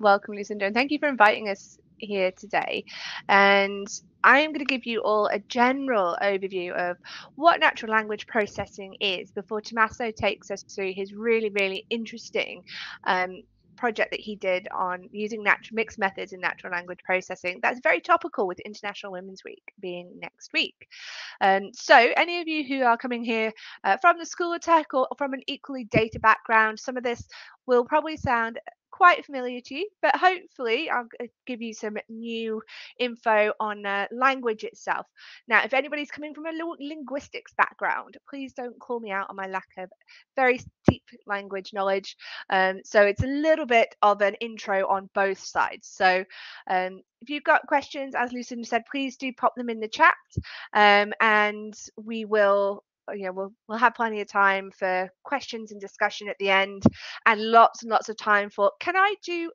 Welcome, Lucinda, and thank you for inviting us here today. And I am going to give you all a general overview of what natural language processing is before Tommaso takes us through his really, really interesting um, project that he did on using natural mixed methods in natural language processing. That's very topical with International Women's Week being next week. Um, so, any of you who are coming here uh, from the School of Tech or from an equally data background, some of this will probably sound quite familiar to you, but hopefully I'll give you some new info on uh, language itself. Now, if anybody's coming from a linguistics background, please don't call me out on my lack of very deep language knowledge. Um, so it's a little bit of an intro on both sides. So um, if you've got questions, as Lucinda said, please do pop them in the chat um, and we will uh, Oh, you know, we'll we'll have plenty of time for questions and discussion at the end, and lots and lots of time for can I do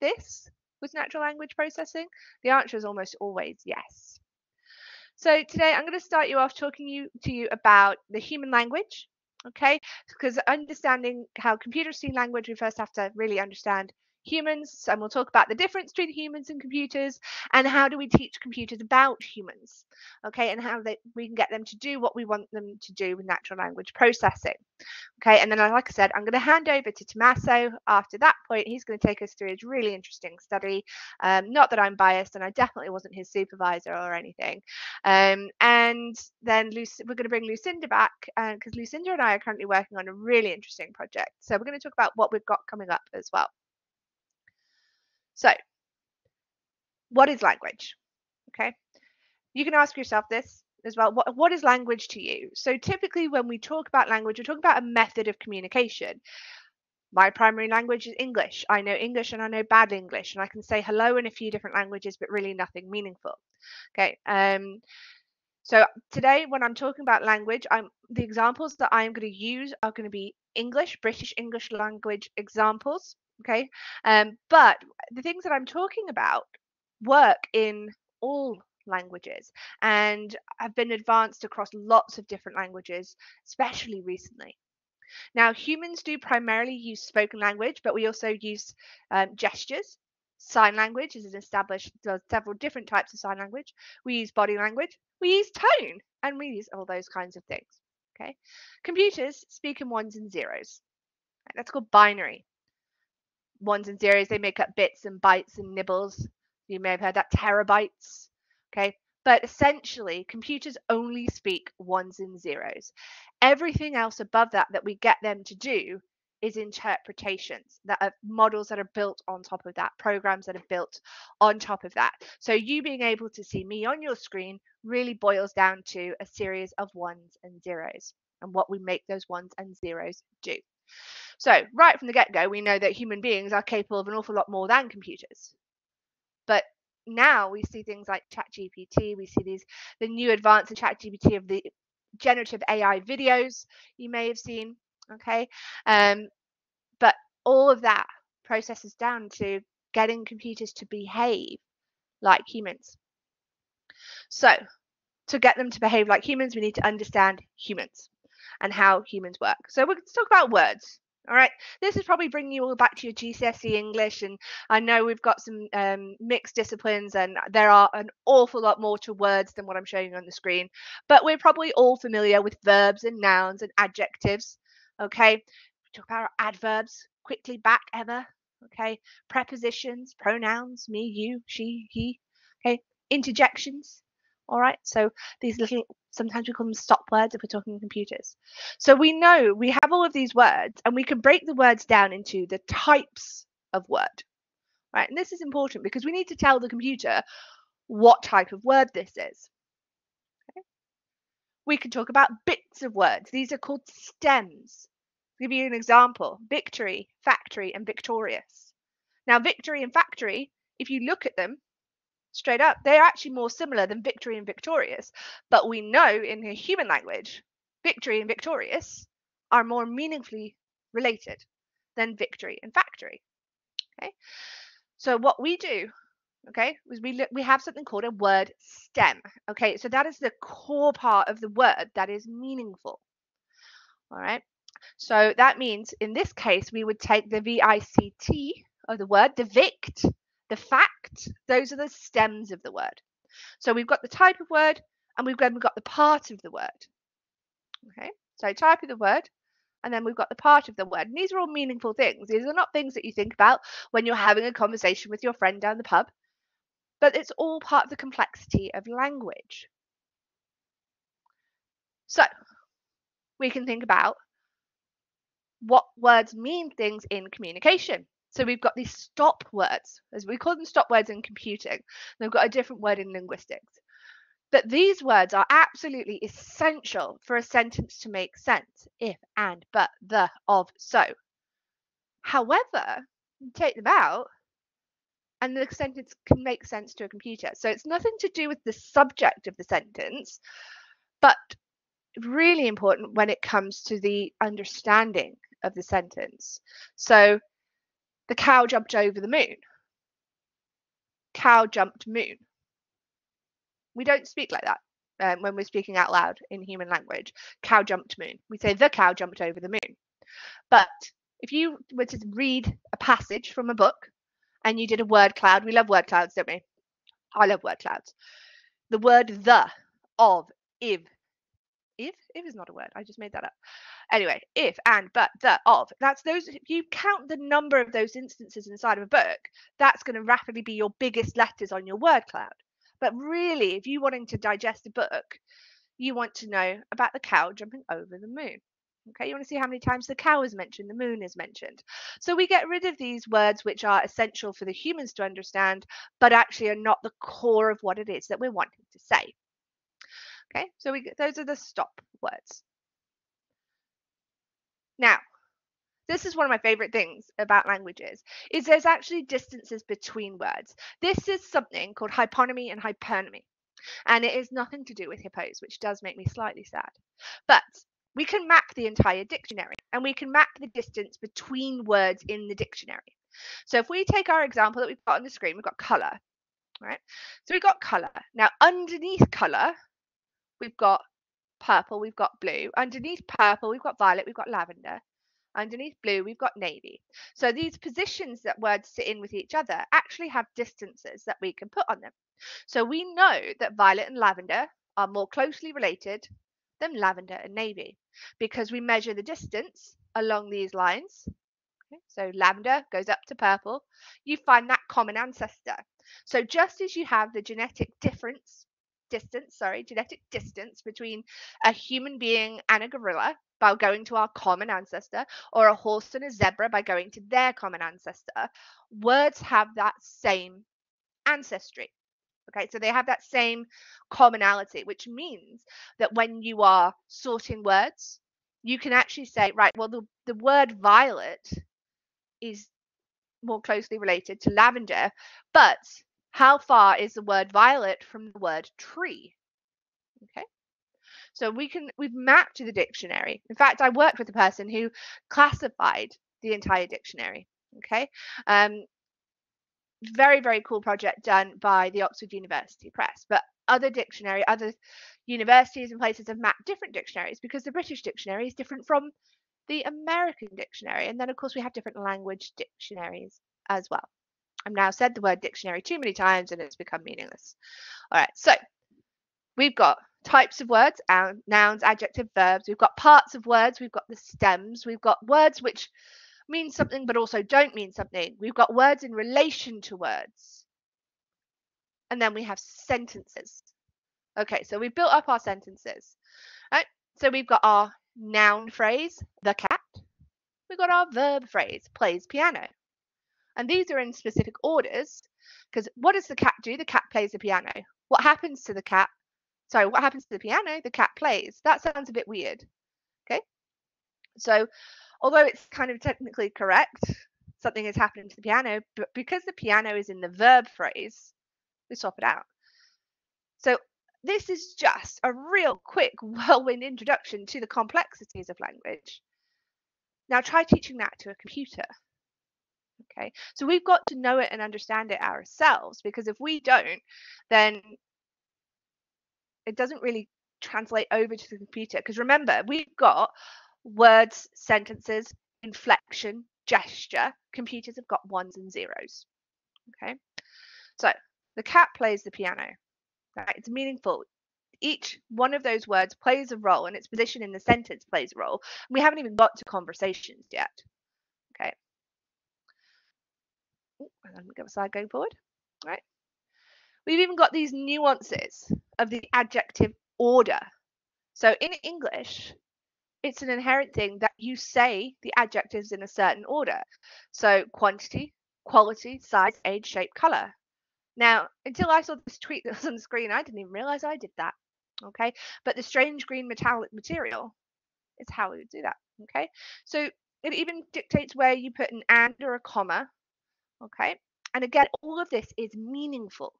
this with natural language processing? The answer is almost always yes. So today I'm going to start you off talking you to you about the human language, okay? Because understanding how computers see language, we first have to really understand humans. And we'll talk about the difference between humans and computers and how do we teach computers about humans okay and how they, we can get them to do what we want them to do with natural language processing okay? And then like i said i'm going to hand over to tommaso after that point. He's going to take us through his really interesting study. Um, not that i'm biased and i definitely wasn't his supervisor or anything. Um, and then Luc- we're going to bring lucinda back because uh, lucinda and i are currently working on a really interesting project. So we're going to talk about what we've got coming up as well so, what is language? Okay, you can ask yourself this as well. What, what is language to you? So, typically, when we talk about language, we're talking about a method of communication. My primary language is English. I know English and I know bad English, and I can say hello in a few different languages, but really nothing meaningful. Okay. Um, so today, when I'm talking about language, I'm the examples that I'm going to use are going to be English, British English language examples okay? Um, but the things that i'm talking about work in all languages and have been advanced across lots of different languages especially recently. Now humans do primarily use spoken language but we also use um, gestures. Sign language is established there's several different types of sign language. We use body language we use tone and we use all those kinds of things okay? Computers speak in ones and zeros. That's called binary ones and zeros, they make up bits and bytes and nibbles. You may have heard that terabytes. Okay. But essentially, computers only speak ones and zeros. Everything else above that that we get them to do is interpretations that are models that are built on top of that, programs that are built on top of that. So you being able to see me on your screen really boils down to a series of ones and zeros and what we make those ones and zeros do. So, right from the get go, we know that human beings are capable of an awful lot more than computers. But now we see things like ChatGPT, we see these the new advance in ChatGPT of the generative AI videos you may have seen. Okay. Um, but all of that processes down to getting computers to behave like humans. So, to get them to behave like humans, we need to understand humans and how humans work. So, we're going to talk about words. All right, this is probably bringing you all back to your GCSE English, and I know we've got some um, mixed disciplines, and there are an awful lot more to words than what I'm showing you on the screen. But we're probably all familiar with verbs and nouns and adjectives. Okay, we talk about adverbs quickly back ever. Okay, prepositions, pronouns, me, you, she, he. Okay, interjections, all right, so these little, sometimes we call them stop words if we're talking computers. So we know we have all of these words and we can break the words down into the types of word, right? And this is important because we need to tell the computer what type of word this is. Okay? We can talk about bits of words. These are called stems. I'll give you an example, victory, factory, and victorious. Now, victory and factory, if you look at them, straight up, they're actually more similar than victory and victorious. But we know in the human language, victory and victorious are more meaningfully related than victory and factory. Okay. So what we do, okay, is we we have something called a word stem. Okay, so that is the core part of the word that is meaningful. All right. So that means in this case we would take the VICT of the word, the vict, the fact, those are the stems of the word. So we've got the type of word and we've got, got the part of the word. Okay, so type of the word, and then we've got the part of the word. And these are all meaningful things. These are not things that you think about when you're having a conversation with your friend down the pub, but it's all part of the complexity of language. So we can think about what words mean things in communication. So we've got these stop words, as we call them stop words in computing. They've got a different word in linguistics. But these words are absolutely essential for a sentence to make sense. If, and, but, the, of, so. However, you take them out and the sentence can make sense to a computer. So it's nothing to do with the subject of the sentence, but really important when it comes to the understanding of the sentence. So the cow jumped over the moon. Cow jumped moon. We don't speak like that um, when we're speaking out loud in human language. Cow jumped moon. We say the cow jumped over the moon. But if you were to read a passage from a book and you did a word cloud, we love word clouds, don't we? I love word clouds. The word the, of, if, if if is not a word i just made that up. Anyway if and but the of that's those if you count the number of those instances inside of a book that's going to rapidly be your biggest letters on your word cloud. But really if you wanting to digest a book you want to know about the cow jumping over the moon. Okay you want to see how many times the cow is mentioned the moon is mentioned. So we get rid of these words which are essential for the humans to understand but actually are not the core of what it is that we're wanting to say Okay, so we those are the stop words. Now, this is one of my favorite things about languages is there's actually distances between words. This is something called hyponymy and hypernymy. And it is nothing to do with hippos, which does make me slightly sad. But we can map the entire dictionary and we can map the distance between words in the dictionary. So if we take our example that we've got on the screen, we've got color, right? So we've got color. Now underneath color, we've got purple, we've got blue. Underneath purple, we've got violet, we've got lavender. Underneath blue, we've got navy. So these positions that words sit in with each other actually have distances that we can put on them. So we know that violet and lavender are more closely related than lavender and navy because we measure the distance along these lines. So lavender goes up to purple. You find that common ancestor. So just as you have the genetic difference distance, sorry, genetic distance between a human being and a gorilla by going to our common ancestor, or a horse and a zebra by going to their common ancestor, words have that same ancestry. Okay, so they have that same commonality, which means that when you are sorting words, you can actually say, right, well, the, the word violet is more closely related to lavender, but how far is the word violet from the word tree? Okay. So we can we've mapped the dictionary. In fact, I worked with a person who classified the entire dictionary. Okay. Um, very very cool project done by the Oxford University Press. But other dictionary, other universities and places have mapped different dictionaries because the British dictionary is different from the American dictionary, and then of course we have different language dictionaries as well. I've now said the word dictionary too many times and it's become meaningless. All right, so we've got types of words, nouns, adjective, verbs. We've got parts of words. We've got the stems. We've got words which mean something but also don't mean something. We've got words in relation to words. And then we have sentences. Okay, so we've built up our sentences. All right, so we've got our noun phrase, the cat. We've got our verb phrase, plays piano. And these are in specific orders because what does the cat do? The cat plays the piano. What happens to the cat? Sorry, what happens to the piano? The cat plays. That sounds a bit weird. Okay. So, although it's kind of technically correct, something is happening to the piano, but because the piano is in the verb phrase, we swap it out. So, this is just a real quick whirlwind introduction to the complexities of language. Now, try teaching that to a computer. Okay, so we've got to know it and understand it ourselves because if we don't, then it doesn't really translate over to the computer. Because remember, we've got words, sentences, inflection, gesture, computers have got ones and zeros. Okay, so the cat plays the piano. Right? It's meaningful. Each one of those words plays a role, and its position in the sentence plays a role. We haven't even got to conversations yet. Okay. Ooh, me go aside going forward. Right. We've even got these nuances of the adjective order. So in English, it's an inherent thing that you say the adjectives in a certain order. So quantity, quality, size, age, shape, color. Now, until I saw this tweet that was on the screen, I didn't even realize I did that. Okay. But the strange green metallic material is how we would do that. Okay. So it even dictates where you put an and or a comma. Okay. And again, all of this is meaningful.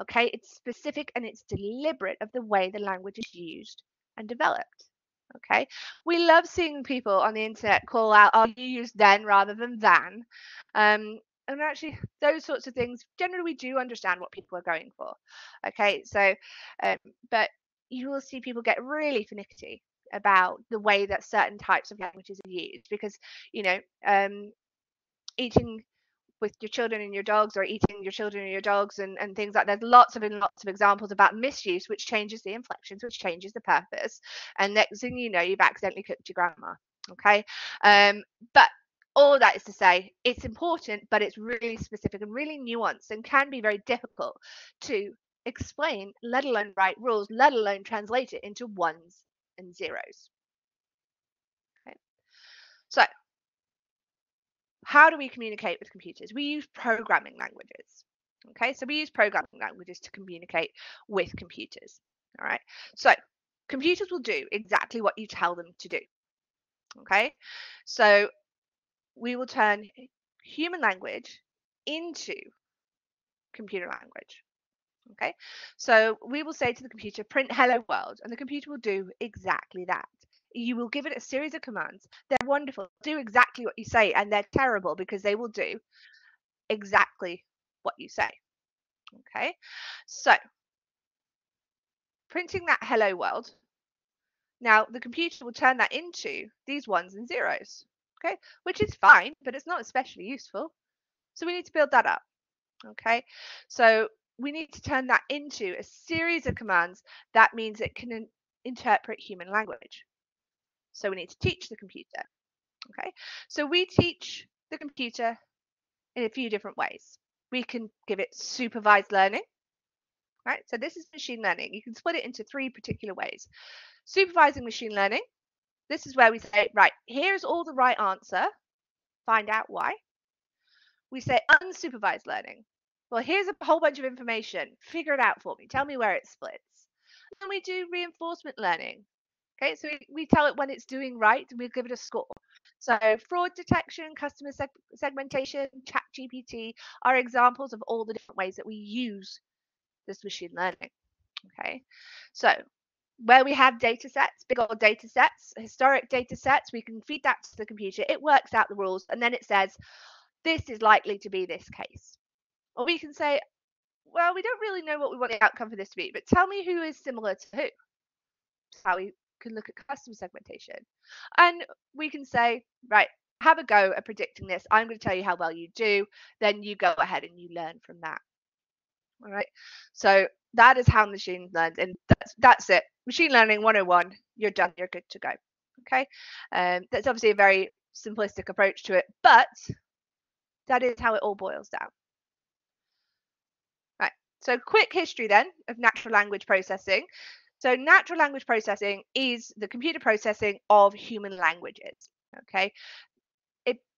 Okay. It's specific and it's deliberate of the way the language is used and developed. Okay. We love seeing people on the internet call out, oh, you use then rather than than. Um, and actually those sorts of things generally we do understand what people are going for okay so um, but you will see people get really finicky about the way that certain types of languages are used because you know um, eating with your children and your dogs or eating your children and your dogs and, and things like that. there's lots of and lots of examples about misuse which changes the inflections which changes the purpose. And next thing you know you've accidentally cooked your grandma okay? Um, but all that is to say it's important but it's really specific and really nuanced and can be very difficult to explain let alone write rules let alone translate it into ones and zeros. Okay? So how do we communicate with computers we use programming languages okay so we use programming languages to communicate with computers all right so computers will do exactly what you tell them to do okay so we will turn human language into computer language. Okay, so we will say to the computer, print hello world, and the computer will do exactly that. You will give it a series of commands. They're wonderful, do exactly what you say, and they're terrible because they will do exactly what you say. Okay, so printing that hello world. Now the computer will turn that into these ones and zeros okay, which is fine, but it's not especially useful. So we need to build that up, okay? So we need to turn that into a series of commands that means it can in interpret human language. So we need to teach the computer, okay? So we teach the computer in a few different ways. We can give it supervised learning, right? So this is machine learning. You can split it into three particular ways. Supervising machine learning, this is where we say, right, here's all the right answer. Find out why. We say unsupervised learning. Well, here's a whole bunch of information. Figure it out for me. Tell me where it splits. And we do reinforcement learning. Okay, so we, we tell it when it's doing right, we give it a score. So fraud detection, customer seg segmentation, chat GPT are examples of all the different ways that we use this machine learning. Okay, so where we have data sets, big old data sets, historic data sets, we can feed that to the computer. It works out the rules and then it says, this is likely to be this case. Or we can say, well, we don't really know what we want the outcome for this to be, but tell me who is similar to who. That's how we can look at custom segmentation. And we can say, right, have a go at predicting this. I'm going to tell you how well you do. Then you go ahead and you learn from that. All right. So that is how machine learns. And that's, that's it machine learning 101 you're done you're good to go okay um, that's obviously a very simplistic approach to it but that is how it all boils down right so quick history then of natural language processing so natural language processing is the computer processing of human languages okay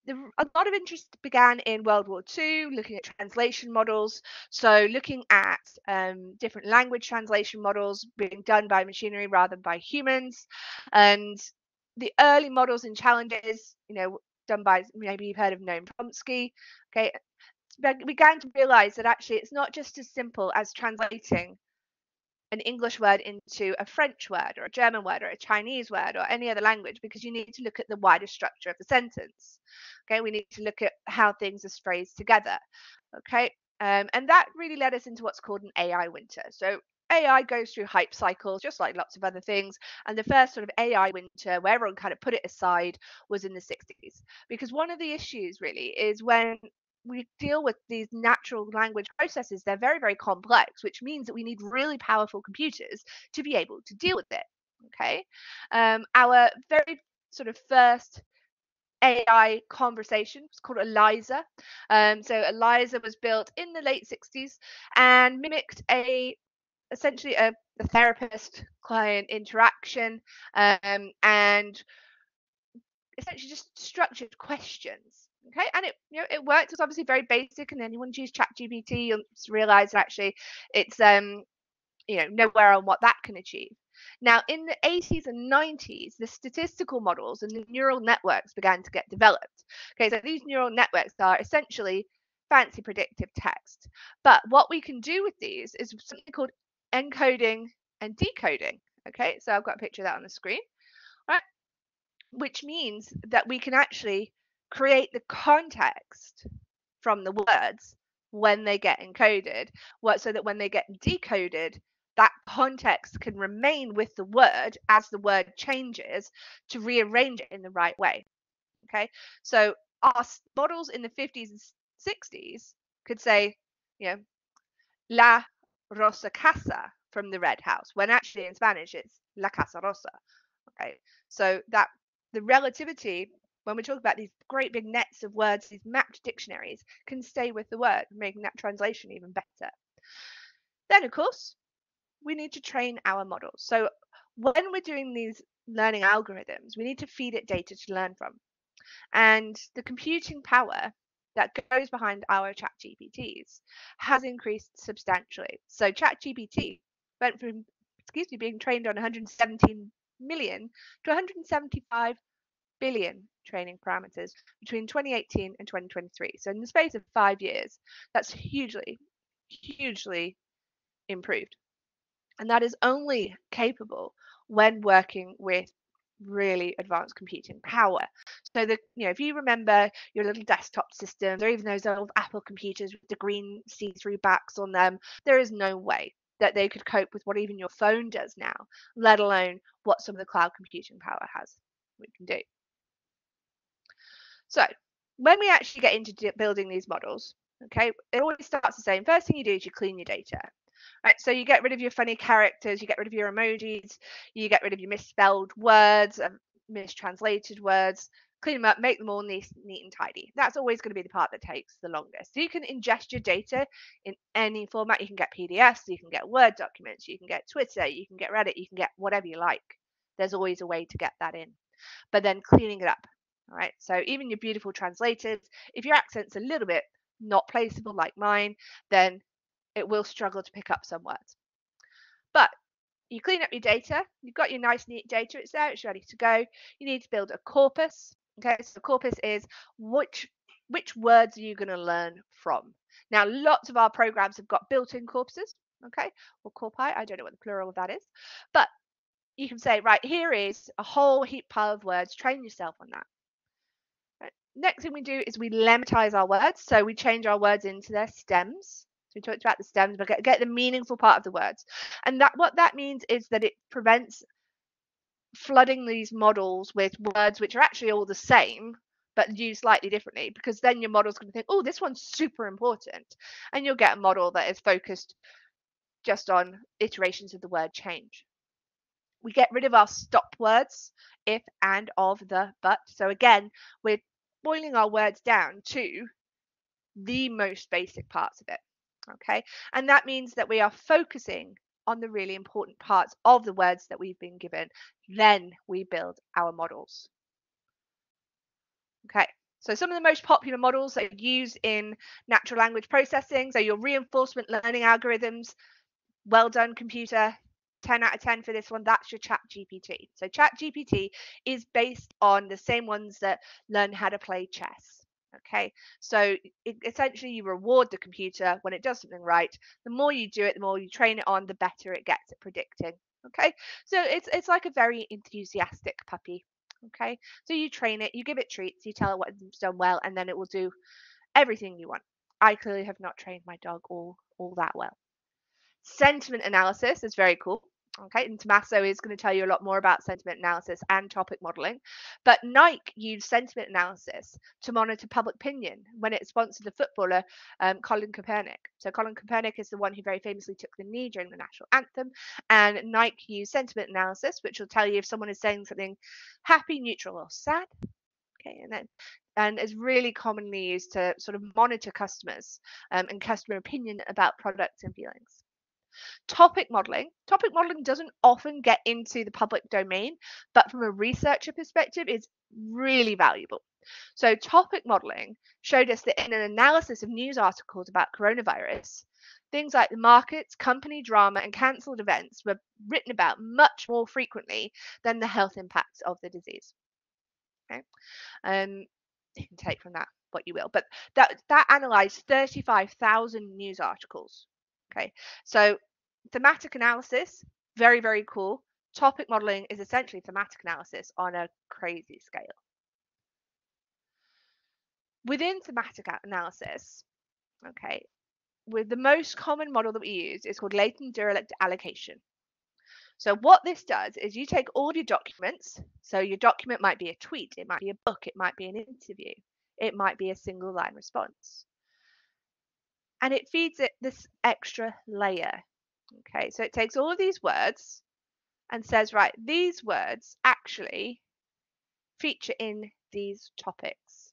the, a lot of interest began in World War II, looking at translation models. So, looking at um, different language translation models being done by machinery rather than by humans. And the early models and challenges, you know, done by maybe you've heard of Noam Chomsky. Okay, began to realize that actually it's not just as simple as translating an English word into a French word or a German word or a Chinese word or any other language because you need to look at the wider structure of the sentence. Okay, we need to look at how things are phrased together. Okay, um, and that really led us into what's called an AI winter. So AI goes through hype cycles, just like lots of other things. And the first sort of AI winter, where everyone kind of put it aside, was in the 60s. Because one of the issues really is when we deal with these natural language processes, they're very, very complex, which means that we need really powerful computers to be able to deal with it. Okay. Um, our very sort of first AI conversation. It's called Eliza. Um, so Eliza was built in the late 60s and mimicked a essentially a, a therapist client interaction um, and essentially just structured questions. Okay, and it you know it worked. It's obviously very basic, and anyone use ChatGPT, you'll realize that actually it's um you know nowhere on what that can achieve. Now, in the 80s and 90s, the statistical models and the neural networks began to get developed. Okay, so these neural networks are essentially fancy predictive text. But what we can do with these is something called encoding and decoding. Okay, so I've got a picture of that on the screen, right? Which means that we can actually create the context from the words when they get encoded, so that when they get decoded, that context can remain with the word as the word changes to rearrange it in the right way. Okay, so our models in the 50s and 60s could say, you know, La Rosa Casa from the Red House, when actually in Spanish it's La Casa Rosa. Okay, so that the relativity when we talk about these great big nets of words, these mapped dictionaries, can stay with the word, making that translation even better. Then, of course, we need to train our models. So when we're doing these learning algorithms, we need to feed it data to learn from. And the computing power that goes behind our chat GPTs has increased substantially. So chat GPT went from excuse me being trained on 117 million to 175 billion training parameters between 2018 and 2023. So in the space of five years, that's hugely, hugely improved. And that is only capable when working with really advanced computing power. So the you know if you remember your little desktop systems or even those old Apple computers with the green see-through backs on them, there is no way that they could cope with what even your phone does now, let alone what some of the cloud computing power has we can do. So when we actually get into building these models, okay, it always starts the same. First thing you do is you clean your data. Right, so you get rid of your funny characters, you get rid of your emojis, you get rid of your misspelled words, and mistranslated words, clean them up, make them all neat, neat and tidy. That's always going to be the part that takes the longest. So you can ingest your data in any format. You can get PDFs, you can get Word documents, you can get Twitter, you can get Reddit, you can get whatever you like. There's always a way to get that in. But then cleaning it up. All right. So even your beautiful translators, if your accent's a little bit not placeable like mine, then it will struggle to pick up some words. But you clean up your data, you've got your nice neat data, it's there, it's ready to go. You need to build a corpus. Okay, so the corpus is which which words are you going to learn from? Now, lots of our programs have got built-in corpuses, okay, or corpi, I don't know what the plural of that is, but you can say, right, here is a whole heap pile of words, train yourself on that. Next thing we do is we lemmatize our words, so we change our words into their stems. So we talked about the stems, but get, get the meaningful part of the words. And that what that means is that it prevents flooding these models with words which are actually all the same but used slightly differently because then your model's going to think, oh, this one's super important. And you'll get a model that is focused just on iterations of the word change. We get rid of our stop words, if, and, of, the, but. So again, we're boiling our words down to the most basic parts of it. Okay, and that means that we are focusing on the really important parts of the words that we've been given. Then we build our models. Okay, so some of the most popular models that are used in natural language processing, so your reinforcement learning algorithms, well done computer, 10 out of 10 for this one, that's your chat GPT. So chat GPT is based on the same ones that learn how to play chess. Okay, so it, essentially you reward the computer when it does something right. The more you do it, the more you train it on, the better it gets at predicting. Okay, so it's it's like a very enthusiastic puppy. Okay, so you train it, you give it treats, you tell it what it's done well, and then it will do everything you want. I clearly have not trained my dog all all that well. Sentiment analysis is very cool. Okay, and Tommaso is going to tell you a lot more about sentiment analysis and topic modeling. But Nike used sentiment analysis to monitor public opinion when it sponsored the footballer um, Colin Kaepernick. So Colin Kaepernick is the one who very famously took the knee during the national anthem, and Nike used sentiment analysis, which will tell you if someone is saying something happy, neutral, or sad. Okay, and then and is really commonly used to sort of monitor customers um, and customer opinion about products and feelings. Topic modeling. Topic modeling doesn't often get into the public domain, but from a researcher perspective, is really valuable. So, topic modeling showed us that in an analysis of news articles about coronavirus, things like the markets, company drama, and cancelled events were written about much more frequently than the health impacts of the disease. Okay, um, you can take from that what you will, but that that analysed 35,000 news articles. Okay, so thematic analysis, very, very cool. Topic modeling is essentially thematic analysis on a crazy scale. Within thematic analysis, okay, with the most common model that we use is called latent Dirichlet allocation. So what this does is you take all your documents. So your document might be a tweet, it might be a book, it might be an interview, it might be a single line response and it feeds it this extra layer. Okay, so it takes all of these words and says, right, these words actually feature in these topics.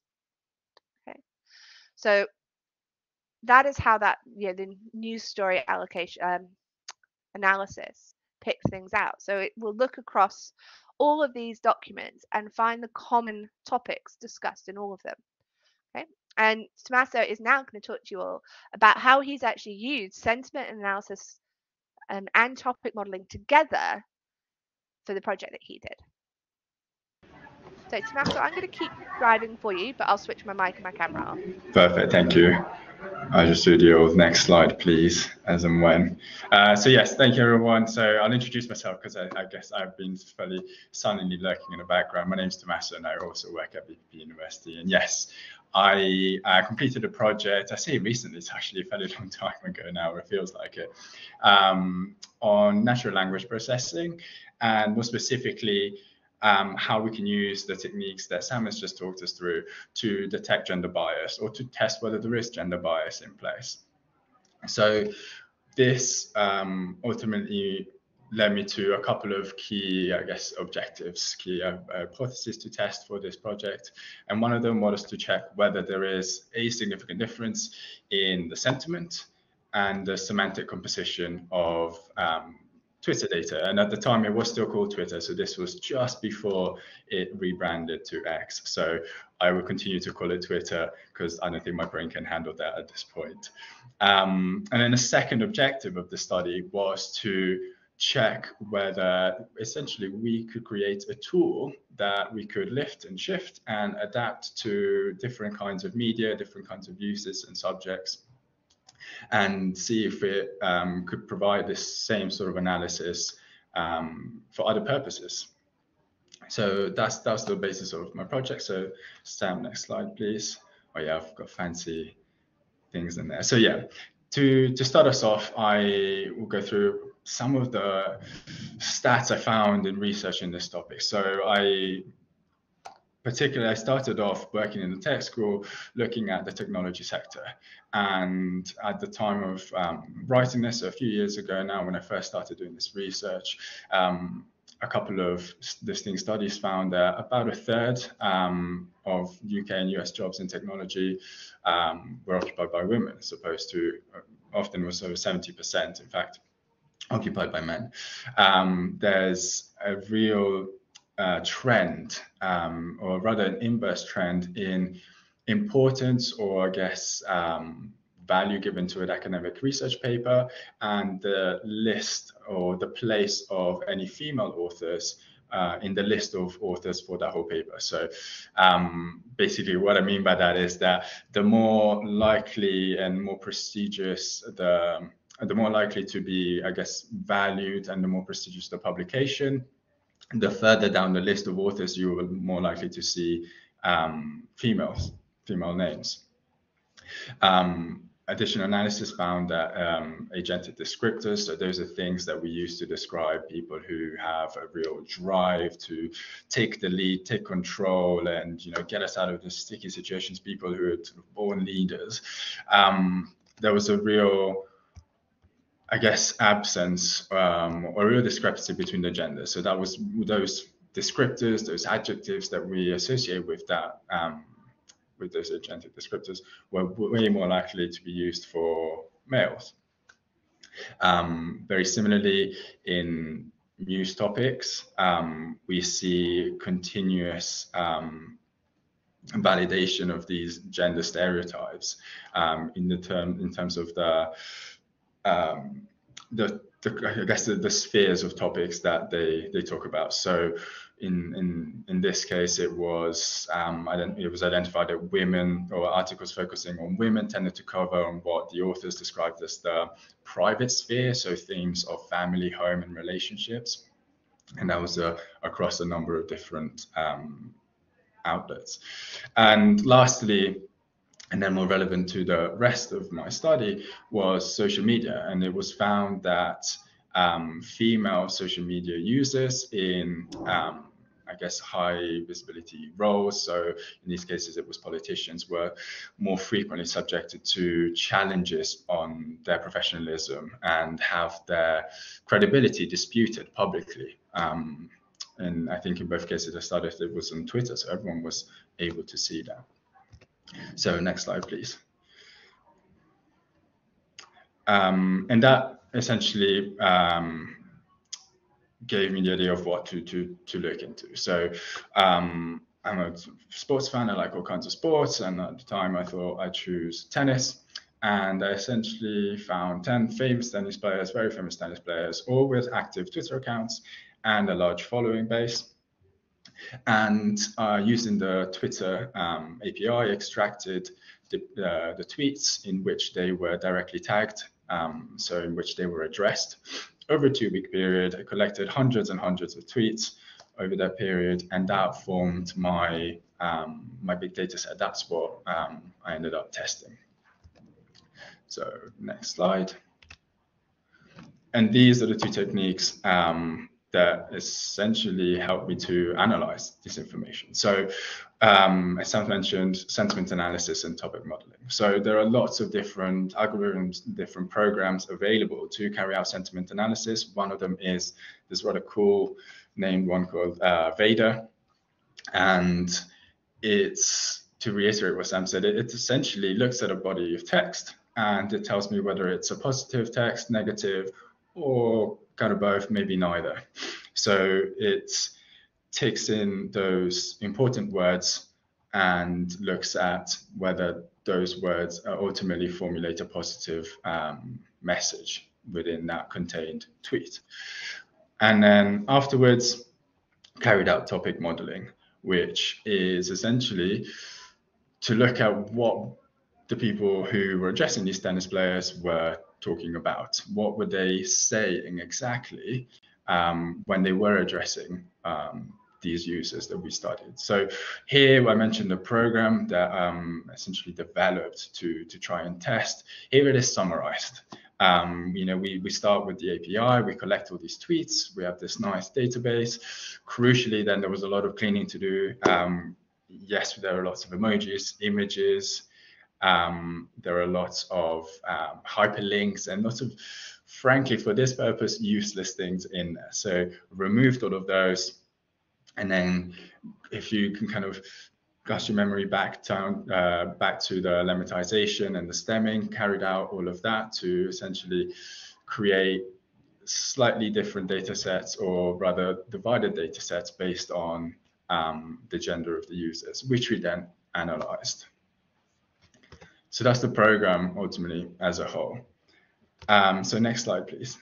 Okay, so that is how that you know the news story allocation um, analysis picks things out. So it will look across all of these documents and find the common topics discussed in all of them. And Tommaso is now going to talk to you all about how he's actually used sentiment analysis um, and topic modeling together for the project that he did. So Tommaso, I'm going to keep driving for you, but I'll switch my mic and my camera on. Perfect, thank you. Azure Studio, next slide, please, as and when. Uh, so yes, thank you everyone. So I'll introduce myself because I, I, guess I've been fairly silently lurking in the background. My name is Tommaso and I also work at BPP University. And yes, I uh, completed a project, I say recently, it's actually a fairly long time ago now, it feels like it, um, on natural language processing and more specifically, um, how we can use the techniques that Sam has just talked us through to detect gender bias or to test whether there is gender bias in place. So this um, ultimately led me to a couple of key, I guess, objectives, key uh, hypotheses to test for this project. And one of them was to check whether there is a significant difference in the sentiment and the semantic composition of um, Twitter data. And at the time, it was still called Twitter. So this was just before it rebranded to X. So I will continue to call it Twitter because I don't think my brain can handle that at this point. Um, and then the second objective of the study was to check whether essentially we could create a tool that we could lift and shift and adapt to different kinds of media, different kinds of uses and subjects, and see if it um, could provide this same sort of analysis um, for other purposes. So that's that's the basis of my project. So Sam, next slide, please. Oh yeah, I've got fancy things in there. So yeah, to to start us off, I will go through some of the stats I found in researching this topic. So I particularly I started off working in the tech school looking at the technology sector. And at the time of um, writing this a few years ago now, when I first started doing this research, um, a couple of distinct studies found that about a third um, of UK and US jobs in technology um, were occupied by women, as opposed to uh, often was over 70%, in fact occupied by men. Um, there's a real uh, trend, um, or rather an inverse trend in importance or I guess um, value given to an academic research paper and the list or the place of any female authors uh, in the list of authors for that whole paper. So um, basically what I mean by that is that the more likely and more prestigious the the more likely to be, I guess, valued and the more prestigious the publication, the further down the list of authors you will more likely to see um, females, female names. Um, additional analysis found that um, agentic descriptors, so those are things that we use to describe people who have a real drive to take the lead, take control, and you know get us out of the sticky situations. People who are born leaders. Um, there was a real I guess absence um, or real discrepancy between the genders. So that was those descriptors, those adjectives that we associate with that um, with those agentic descriptors were way more likely to be used for males. Um, very similarly, in news topics, um, we see continuous um, validation of these gender stereotypes um, in the term in terms of the um, the, the, I guess the, the, spheres of topics that they they talk about. So in in in this case, it was um, it was identified that women or articles focusing on women tended to cover on what the authors described as the private sphere, so themes of family, home, and relationships, and that was uh, across a number of different um, outlets. And lastly, and then more relevant to the rest of my study was social media, and it was found that um, female social media users in um, I guess, high visibility roles. So in these cases, it was politicians were more frequently subjected to challenges on their professionalism and have their credibility disputed publicly. Um, and I think in both cases, I started it was on Twitter, so everyone was able to see that. So next slide, please. Um, and that essentially um, gave me the idea of what to to to look into. So um, I'm a sports fan. I like all kinds of sports, and at the time I thought I'd choose tennis. And I essentially found 10 famous tennis players, very famous tennis players, all with active Twitter accounts and a large following base. And uh, using the Twitter um, API, extracted the, uh, the tweets in which they were directly tagged, um, so in which they were addressed over a two week period. I collected hundreds and hundreds of tweets over that period, and that formed my um, my big data set. That's what um, I ended up testing. So next slide. And these are the two techniques um, that essentially help me to analyze this information. So um, as Sam mentioned, sentiment analysis and topic modeling. So there are lots of different algorithms, different programs available to carry out sentiment analysis. One of them is this rather cool named one called uh, Vader. And it's, to reiterate what Sam said, it, it essentially looks at a body of text and it tells me whether it's a positive text, negative, or kind of both, maybe neither. So it takes in those important words and looks at whether those words ultimately formulate a positive um, message within that contained tweet. And then afterwards, carried out topic modeling, which is essentially to look at what the people who were addressing these tennis players were talking about. What were they saying exactly um, when they were addressing um, these users that we studied. So here I mentioned a program that um, essentially developed to, to try and test. Here it is summarized. Um, you know, we, we start with the API, we collect all these tweets, we have this nice database. Crucially, then there was a lot of cleaning to do. Um, yes, there are lots of emojis, images, um, there are lots of um, hyperlinks and lots of, frankly, for this purpose, useless things in there. So removed all of those. And then if you can kind of cast your memory back down, uh, back to the lemmatization and the stemming, carried out all of that to essentially create slightly different data sets or rather divided data sets based on um, the gender of the users, which we then analyzed. So that's the program ultimately as a whole. Um, so next slide, please.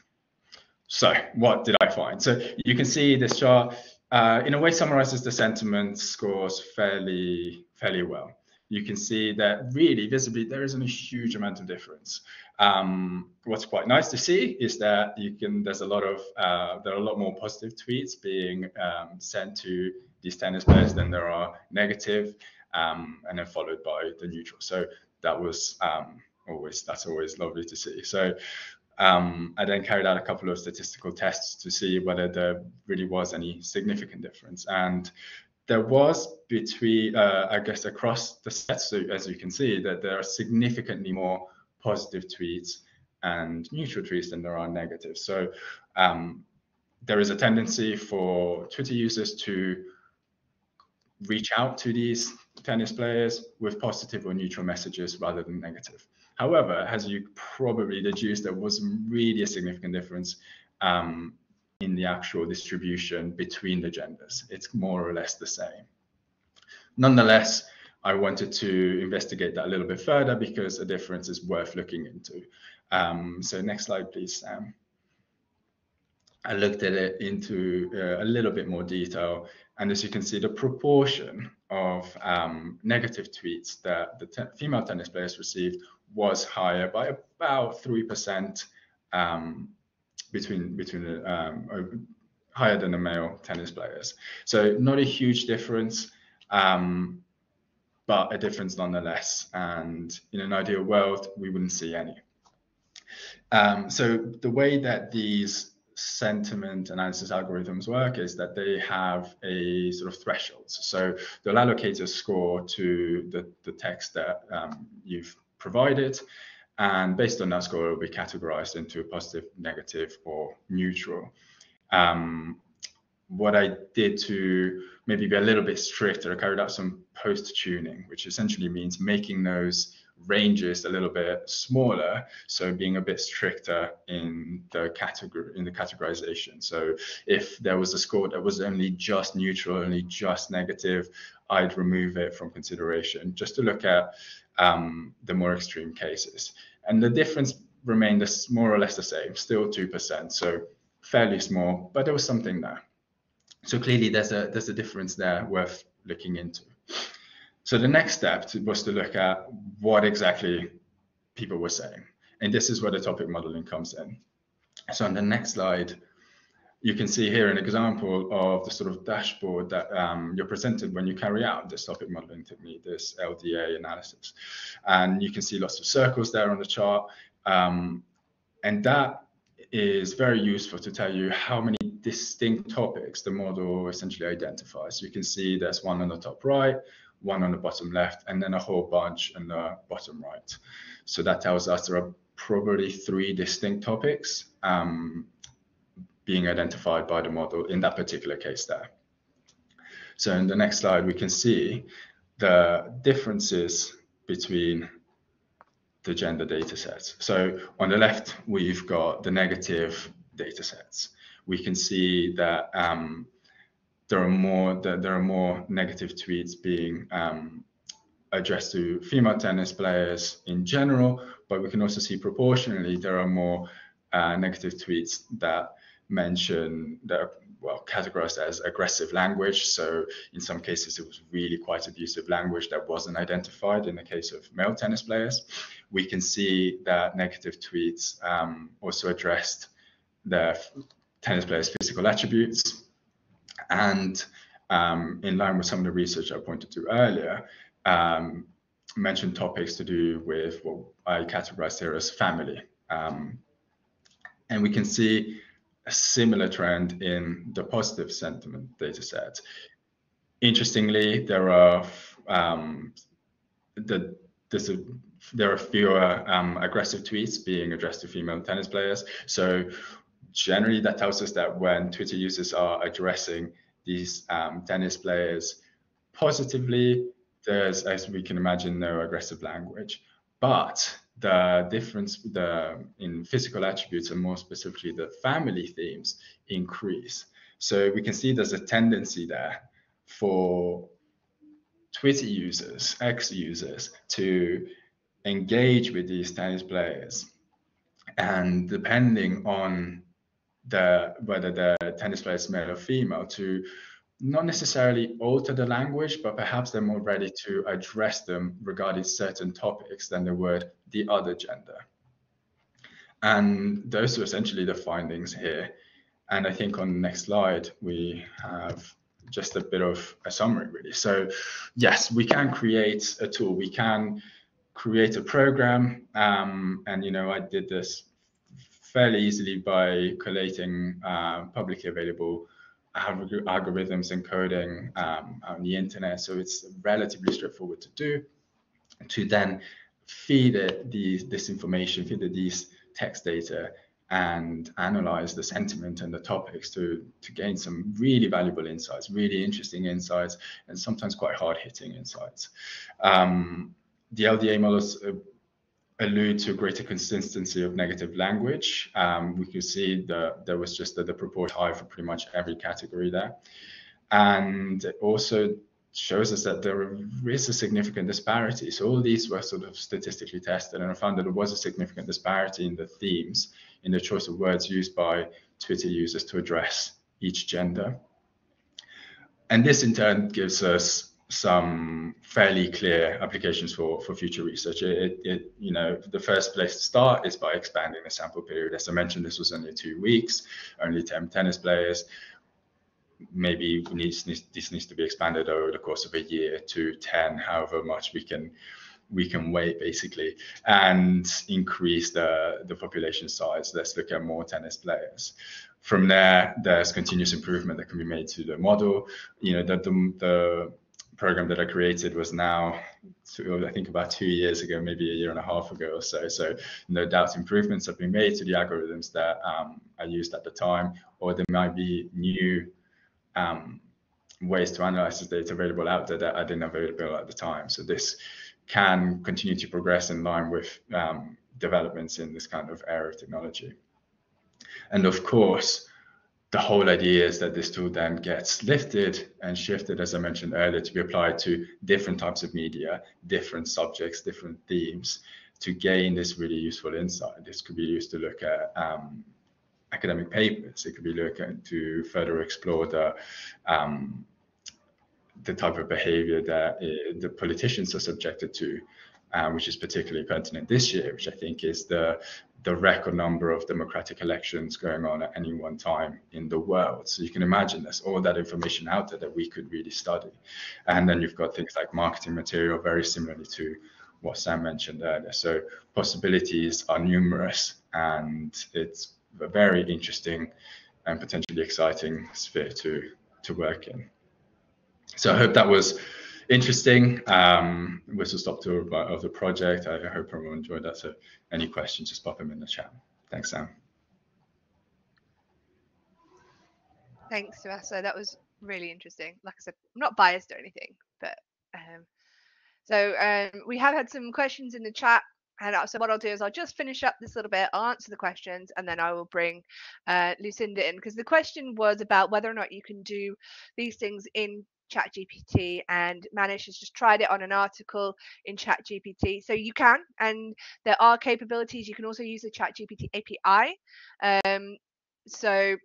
So what did I find? So you can see this chart uh, in a way summarizes the sentiment scores fairly, fairly well. You can see that really visibly there isn't a huge amount of difference. Um, what's quite nice to see is that you can there's a lot of uh, there are a lot more positive tweets being um, sent to these tennis players than there are negative, um, and then followed by the neutral. So that was um, always that's always lovely to see. So um, I then carried out a couple of statistical tests to see whether there really was any significant difference. And there was between, uh, I guess, across the sets, so as you can see, that there are significantly more positive tweets and neutral tweets than there are negative. So um, there is a tendency for Twitter users to reach out to these tennis players with positive or neutral messages rather than negative. However, as you probably deduced, there wasn't really a significant difference um, in the actual distribution between the genders. It's more or less the same. Nonetheless, I wanted to investigate that a little bit further because a difference is worth looking into. Um, so next slide, please, Sam. I looked at it into uh, a little bit more detail. And as you can see, the proportion of um, negative tweets that the te female tennis players received was higher by about 3% um, between, between the, um, higher than the male tennis players. So not a huge difference, um, but a difference nonetheless. And in an ideal world, we wouldn't see any. Um, so the way that these sentiment analysis algorithms work is that they have a sort of thresholds. So they'll allocate a score to the, the text that um, you've provided. And based on that score, it will be categorized into positive, negative, or neutral. Um, what I did to maybe be a little bit stricter, I carried out some post tuning, which essentially means making those ranges a little bit smaller so being a bit stricter in the category in the categorization. So if there was a score that was only just neutral only just negative i'd remove it from consideration just to look at um, the more extreme cases. And the difference remained more or less the same still 2% so fairly small but there was something there. So clearly there's a there's a difference there worth looking into so the next step was to look at what exactly people were saying. And this is where the topic modeling comes in. So on the next slide, you can see here an example of the sort of dashboard that um, you're presented when you carry out this topic modeling technique, this LDA analysis. And you can see lots of circles there on the chart. Um, and that is very useful to tell you how many distinct topics the model essentially identifies. You can see there's one on the top right, one on the bottom left, and then a whole bunch on the bottom right. So that tells us there are probably three distinct topics um, being identified by the model in that particular case there. So in the next slide, we can see the differences between the gender data sets. So on the left, we've got the negative data sets. We can see that um, there are more there are more negative tweets being um, addressed to female tennis players in general, but we can also see proportionally there are more uh, negative tweets that mention that are well categorized as aggressive language. So in some cases it was really quite abusive language that wasn't identified in the case of male tennis players. We can see that negative tweets um, also addressed the tennis players' physical attributes and um, in line with some of the research I pointed to earlier, um, mentioned topics to do with what I categorize here as family. Um, and we can see a similar trend in the positive sentiment data set. Interestingly, there are um, the, a, there are fewer um, aggressive tweets being addressed to female tennis players. So generally that tells us that when Twitter users are addressing these um, tennis players positively, there's, as we can imagine, no aggressive language. But the difference the, in physical attributes and more specifically the family themes increase. So we can see there's a tendency there for Twitter users, X users, to engage with these tennis players. And depending on the whether the tennis player is male or female to not necessarily alter the language, but perhaps they're more ready to address them regarding certain topics than they would the other gender. And those are essentially the findings here. And I think on the next slide, we have just a bit of a summary, really. So, yes, we can create a tool. We can create a program. Um, and, you know, I did this fairly easily by collating uh, publicly available algorithms and coding um, on the internet. So it's relatively straightforward to do. To then feed it these, this information, feed it these text data, and analyze the sentiment and the topics to to gain some really valuable insights, really interesting insights, and sometimes quite hard hitting insights. Um, the LDA models uh, allude to greater consistency of negative language. Um, we could see that there was just the, the proportion high for pretty much every category there. And it also shows us that there is a significant disparity. So all these were sort of statistically tested and I found that there was a significant disparity in the themes, in the choice of words used by Twitter users to address each gender. And this in turn gives us some fairly clear applications for, for future research. It, it, you know, the first place to start is by expanding the sample period. As I mentioned, this was only two weeks, only 10 tennis players. Maybe needs, needs, this needs to be expanded over the course of a year to 10, however much we can we can wait basically and increase the, the population size. Let's look at more tennis players. From there, there's continuous improvement that can be made to the model. You know, the, the, the program that I created was now, I think about two years ago, maybe a year and a half ago or so. So no doubt improvements have been made to the algorithms that um, I used at the time, or there might be new um, ways to analyze this data available out there that I didn't have available at the time. So this can continue to progress in line with um, developments in this kind of area of technology. And of course, the whole idea is that this tool then gets lifted and shifted, as I mentioned earlier, to be applied to different types of media, different subjects, different themes to gain this really useful insight. This could be used to look at um, academic papers. It could be looking to further explore the um, the type of behavior that uh, the politicians are subjected to, um, which is particularly pertinent this year, which I think is the the record number of democratic elections going on at any one time in the world. So you can imagine there's all that information out there that we could really study. And then you've got things like marketing material, very similarly to what Sam mentioned earlier. So possibilities are numerous and it's a very interesting and potentially exciting sphere to, to work in. So I hope that was interesting. Um, whistle stop tour of the project. I, hope everyone enjoyed that. So any questions, just pop them in the chat. Thanks, Sam. Thanks, Tommaso. That was really interesting. Like I said, I'm not biased or anything, but um, so um, we have had some questions in the chat. And so what I'll do is I'll just finish up this little bit, I'll answer the questions, and then I will bring uh, Lucinda in because the question was about whether or not you can do these things in ChatGPT and Manish has just tried it on an article in ChatGPT. So you can, and there are capabilities. You can also use the ChatGPT API. Um, so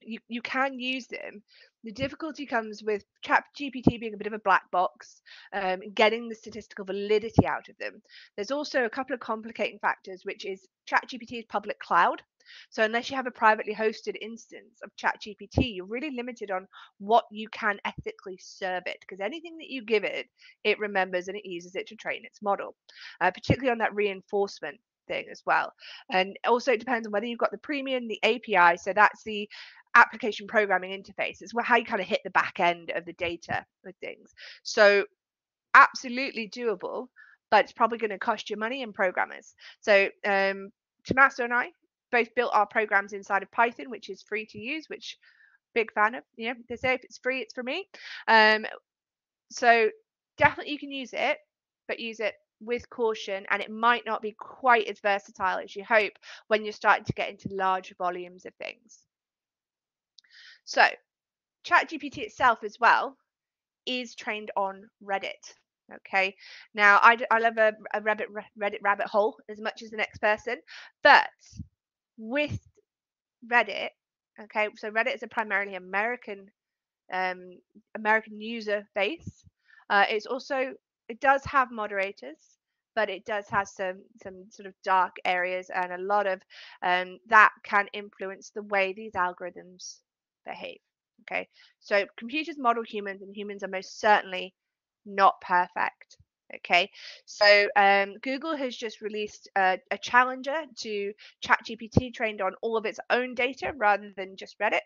you, you can use them. The difficulty comes with ChatGPT being a bit of a black box, um, getting the statistical validity out of them. There's also a couple of complicating factors, which is ChatGPT is public cloud. So unless you have a privately hosted instance of ChatGPT, you're really limited on what you can ethically serve it because anything that you give it, it remembers and it uses it to train its model, uh, particularly on that reinforcement thing as well. And also it depends on whether you've got the premium, the API. So that's the application programming interface. It's how you kind of hit the back end of the data with things. So absolutely doable, but it's probably going to cost you money and programmers. So um, Tommaso and I both built our programs inside of Python, which is free to use, which big fan of. You know, they say if it's free, it's for me. Um, so definitely you can use it, but use it with caution and it might not be quite as versatile as you hope when you're starting to get into large volumes of things. So ChatGPT itself as well is trained on Reddit. Okay, now I, I love a, a Reddit rabbit hole as much as the next person, but with Reddit, okay, so Reddit is a primarily American um, American user base. Uh, it's also it does have moderators, but it does have some some sort of dark areas and a lot of um, that can influence the way these algorithms behave. Okay, so computers model humans, and humans are most certainly not perfect. Okay, so um, Google has just released a, a, challenger to ChatGPT trained on all of its own data rather than just Reddit.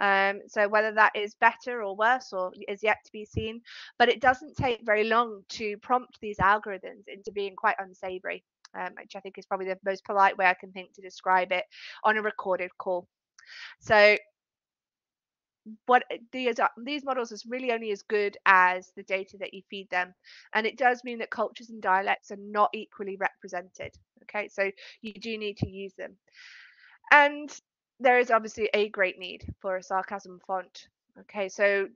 Um, so whether that is better or worse or is yet to be seen, but it doesn't take very long to prompt these algorithms into being quite unsavory, um, which I think is probably the most polite way I can think to describe it on a recorded call. So what eh, these are, these models is really only as good as the data that you feed them and it does mean that cultures and dialects are not equally represented okay? So you do need to use them. And there is obviously a great need for a sarcasm font okay? So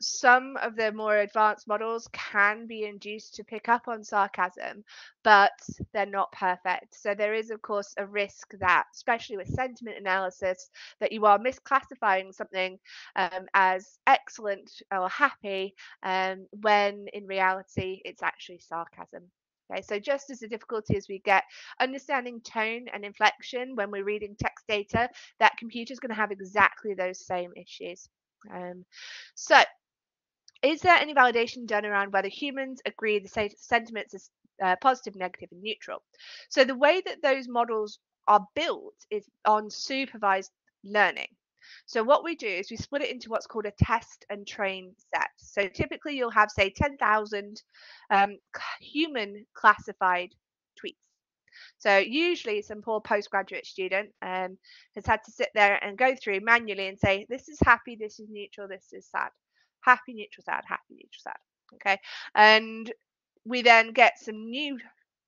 some of the more advanced models can be induced to pick up on sarcasm, but they're not perfect. So there is, of course, a risk that, especially with sentiment analysis, that you are misclassifying something um, as excellent or happy um, when in reality it's actually sarcasm. Okay, so just as the difficulty as we get understanding tone and inflection when we're reading text data, that computer is going to have exactly those same issues. Um, so is there any validation done around whether humans agree the sentiments is uh, positive, negative, and neutral? So the way that those models are built is on supervised learning. So what we do is we split it into what's called a test and train set. So typically you'll have say 10,000 um, human classified tweets. So usually some poor postgraduate student um, has had to sit there and go through manually and say, this is happy, this is neutral, this is sad happy, neutral, sad, happy, neutral, sad. Okay. And we then get some new,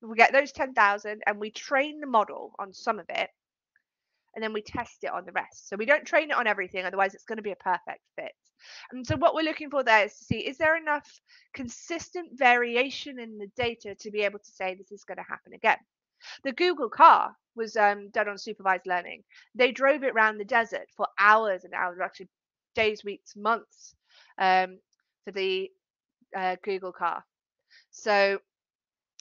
we get those 10,000 and we train the model on some of it and then we test it on the rest. So we don't train it on everything, otherwise it's going to be a perfect fit. And so what we're looking for there is to see is there enough consistent variation in the data to be able to say this is going to happen again. The Google car was um, done on supervised learning. They drove it around the desert for hours and hours, actually days, weeks, months, um, for the uh, Google car. So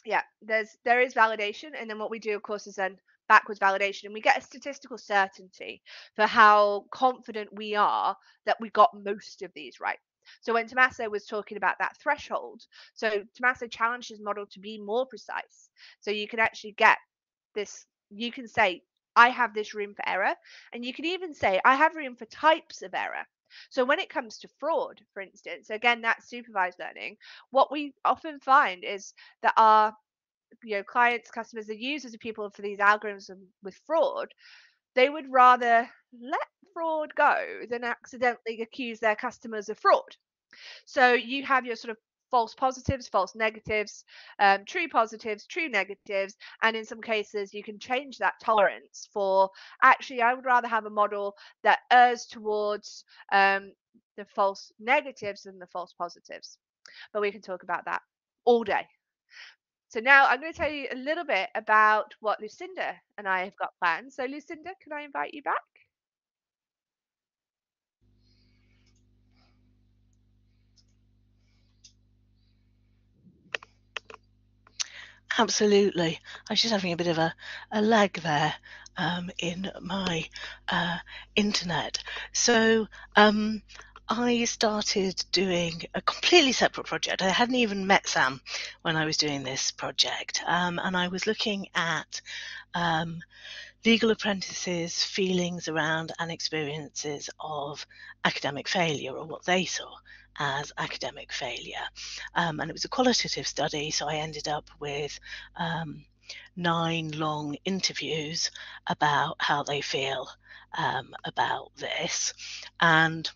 yeah, there's there is validation, and then what we do, of course, is then backwards validation, and we get a statistical certainty for how confident we are that we got most of these right. So when Tommaso was talking about that threshold, so Tommaso challenged his model to be more precise. So you can actually get this, you can say, I have this room for error. And you can even say, I have room for types of error. So when it comes to fraud, for instance, again, that's supervised learning. What we often find is that our you know clients, customers, the users of people for these algorithms with fraud, they would rather let fraud go than accidentally accuse their customers of fraud. So you have your sort of false positives, false negatives, um, true positives, true negatives, and in some cases you can change that tolerance for actually I would rather have a model that errs towards um, the false negatives than the false positives. But we can talk about that all day. So now I'm going to tell you a little bit about what Lucinda and I have got planned. So Lucinda, can I invite you back? Absolutely. I was just having a bit of a, a lag there um, in my uh, internet. So um, I started doing a completely separate project. I hadn't even met Sam when I was doing this project. Um, and I was looking at um, legal apprentices' feelings around and experiences of academic failure or what they saw as academic failure. Um, and it was a qualitative study, so I ended up with um, nine long interviews about how they feel um, about this. And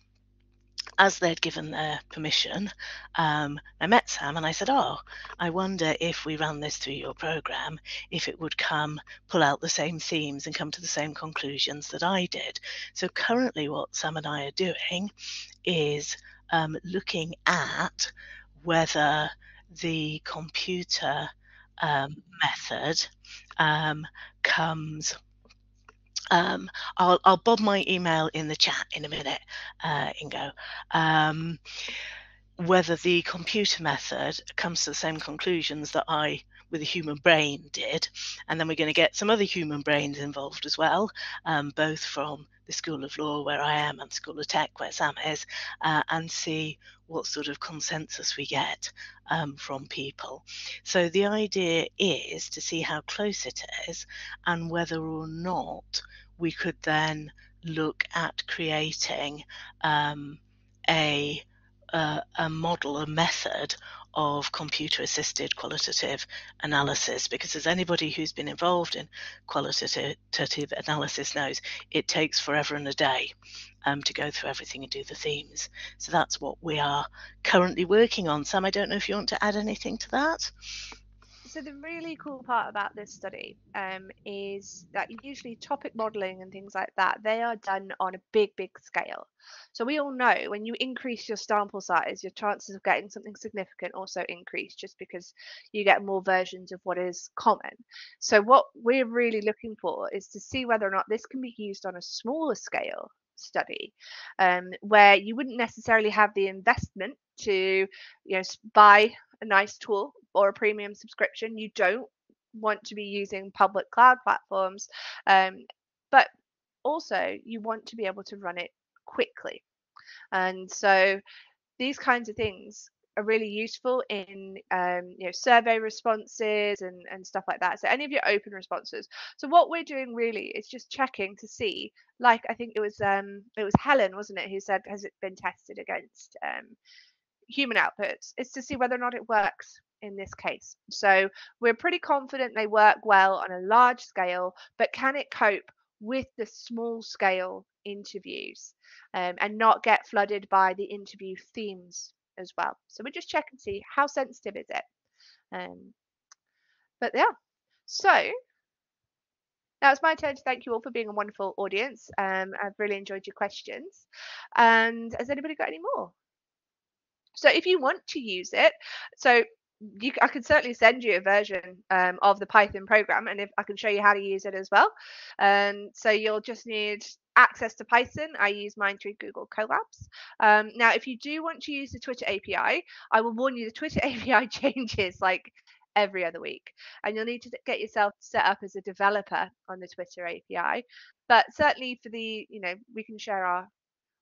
as they'd given their permission, um, I met Sam and I said, Oh, I wonder if we ran this through your program, if it would come, pull out the same themes and come to the same conclusions that I did. So currently, what Sam and I are doing is um, looking at whether the computer um, method um, comes. Um, I'll, I'll bob my email in the chat in a minute, uh, Ingo. Um, whether the computer method comes to the same conclusions that I with a human brain did. And then we're going to get some other human brains involved as well, um, both from the School of Law where I am and School of Tech where Sam is, uh, and see what sort of consensus we get um, from people. So the idea is to see how close it is and whether or not we could then look at creating um, a, uh, a model, a method of computer assisted qualitative analysis because as anybody who's been involved in qualitative analysis knows it takes forever and a day um, to go through everything and do the themes. So that's what we are currently working on. Sam i don't know if you want to add anything to that so the really cool part about this study um, is that usually topic modeling and things like that they are done on a big big scale. So we all know when you increase your sample size your chances of getting something significant also increase just because you get more versions of what is common. So what we're really looking for is to see whether or not this can be used on a smaller scale study um, where you wouldn't necessarily have the investment to you know buy a nice tool or a premium subscription. You don't want to be using public cloud platforms, um, but also you want to be able to run it quickly. And so these kinds of things are really useful in um, you know survey responses and, and stuff like that. So any of your open responses. So what we're doing really is just checking to see, like I think it was um, it was Helen, wasn't it, who said has it been tested against um, human outputs? is to see whether or not it works in this case. So we're pretty confident they work well on a large scale, but can it cope with the small scale interviews um, and not get flooded by the interview themes as well? So we just check and see how sensitive is it. Um, but yeah, so now it's my turn to thank you all for being a wonderful audience. Um, I've really enjoyed your questions. And has anybody got any more? So if you want to use it, so you, I can certainly send you a version um, of the Python program, and if I can show you how to use it as well. And um, so you'll just need access to Python. I use mine through Google Colabs. Um, now, if you do want to use the Twitter API, I will warn you the Twitter API changes like every other week, and you'll need to get yourself set up as a developer on the Twitter API. But certainly for the, you know, we can share our.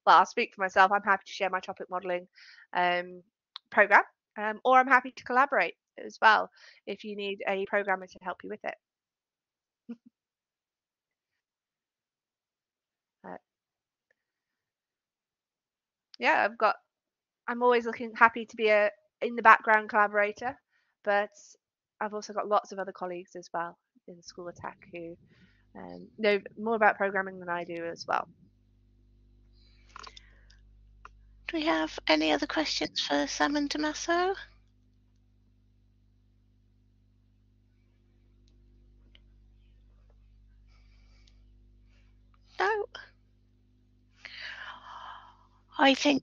Well, I'll speak for myself. I'm happy to share my topic modeling um, program um, or I'm happy to collaborate as well if you need a programmer to help you with it. uh, yeah, I've got. I'm always looking happy to be a in the background collaborator, but I've also got lots of other colleagues as well in School of Tech who um, know more about programming than I do as well. Do we have any other questions for Sam and Tommaso? No. I think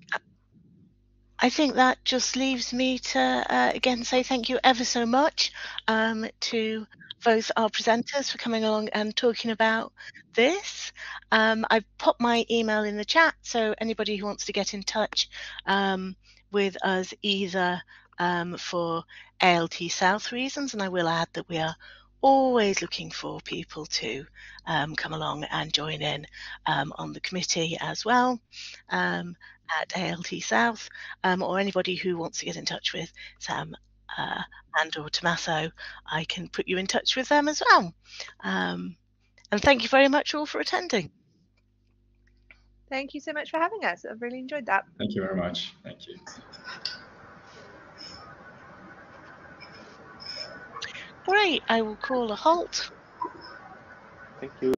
I think that just leaves me to uh, again say thank you ever so much um, to both our presenters for coming along and talking about this. Um, I've popped my email in the chat, so anybody who wants to get in touch um, with us either um, for ALT South reasons, and I will add that we are always looking for people to um, come along and join in um, on the committee as well um, at ALT South, or anybody who wants to get in touch with Sam uh, and or Tommaso, I can put you in touch with them as well. Um, and thank you very much all for attending. Thank you so much for having us. I've really enjoyed that. Thank you very much. Thank you. Great. I will call a halt. Thank you.